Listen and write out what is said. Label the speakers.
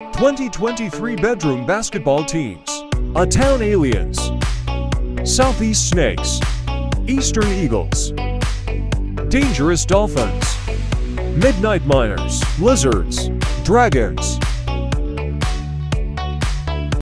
Speaker 1: 2023 bedroom basketball teams. A Town Aliens. Southeast Snakes. Eastern Eagles. Dangerous Dolphins. Midnight Miners. Lizards. Dragons.